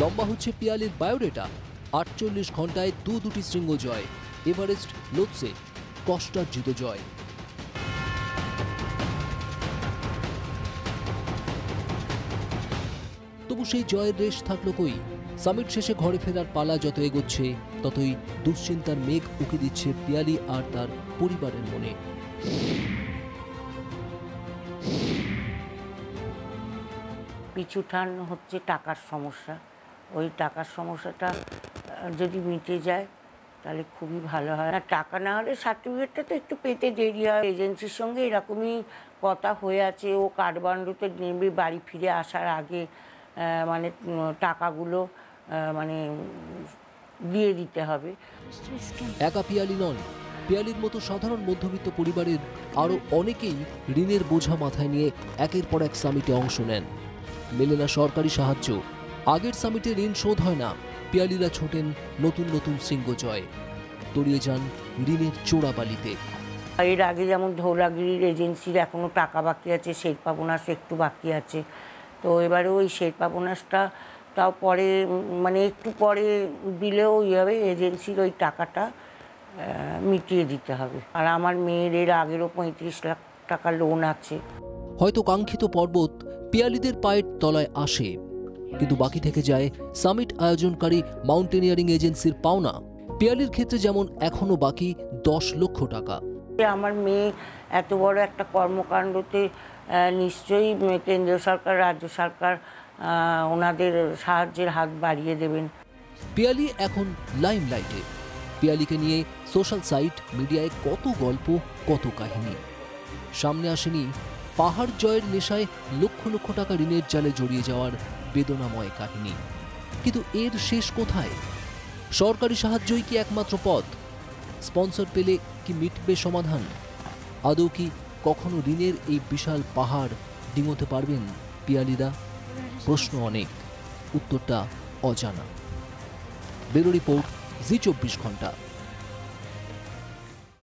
লম্বা হচ্ছে পিয়ালির বায়োডেটা। আটচল্লিশ ঘন্টায় দু দুটি শৃঙ্গ জয়। এভারেস্ট লোৎসে কষ্টার্জিত জয়। তবু সেই জয়ের রেশ থাকল কই? সামিট শেষে ঘরে ফেরার পালা যত এগোচ্ছে, ততই দুশ্চিন্তার মেঘ উকি দিচ্ছে পিয়ালি আর তার পরিবারের মনে। পিছু টান হচ্ছে টাকার সমস্যা। ওই টাকার সমস্যাটা যদি মিটে যায়, তাহলে খুবই ভালো হয়। আর টাকা না হলে সার্টিফিকেটটা তো একটু পেতে দেরি হয়। এজেন্সির সঙ্গে এরকমই কথা হয়ে আছে। ও কাঠমান্ডুতে নেমে বাড়ি ফিরে আসার আগে মানে টাকাগুলো মানে দিয়ে দিতে হবে। একা পিয়ালি নন। পিয়ালির মতো সাধারণ মধ্যবিত্ত পরিবারের আরও অনেকেই ঋণের বোঝা মাথায় নিয়ে একের পর এক সামিটে অংশ নেন। মেলে না সরকারি সাহায্য। আগের সামিটে ঋণ শোধ হয় না। পিয়ালিরা ছোটেন নতুন নতুন শৃঙ্গ জয় তড়িয়ে যান ঋণের চোরাবালিতে। এর আগে যেমন ধৌলাগিরির এজেন্সির এখনও টাকা বাকি আছে শেরপা বোনাস একটু বাকি আছে। তো এবারে ওই শেরপা বোনাসটা তাও পরে মানে একটু পরে দিলেও ইয়ে হবে এজেন্সির ওই টাকাটা মিটিয়ে দিতে হবে। আর আমার মেয়ের এর আগেরও পঁয়ত্রিশ লাখ টাকা লোন আছে। হয়তো কাঙ্ক্ষিত পর্বত পিয়ালিদের পায়ের তলায় আসে। কিন্তু বাকি থেকে যায় সামিট আয়োজনকারী মাউন্টেনিয়ারিং এজেন্সির পাওনা। পিয়ালির ক্ষেত্রে যেমন এখনও বাকি দশ লক্ষ টাকা। আমার মেয়ে এত বড় একটা কর্মকাণ্ডতে নিশ্চয়ই কেন্দ্রীয় সরকার রাজ্য সরকার ওনাদের সাহায্যের হাত বাড়িয়ে দেবেন। পিয়ালি এখন লাইমলাইটে। পিয়ালিকে নিয়ে সোশ্যাল সাইট মিডিয়ায় কত গল্প কত কাহিনী। সামনে আসেনি পাহাড় জয়ের নেশায় লক্ষ লক্ষ টাকা ঋণের জালে জড়িয়ে যাওয়ার বেদনাময় কাহিনী। কিন্তু এর শেষ কোথায়? সরকারি সাহায্যই কি একমাত্র পথ? স্পন্সর পেলে কি মিটবে সমাধান? আদৌ কি কখনো ঋণের এই বিশাল পাহাড় ডিঙোতে পারবেন পিয়ালিদা? প্রশ্ন অনেক, উত্তরটা অজানা। ব্যুরো রিপোর্ট, জি চব্বিশ ঘণ্টা।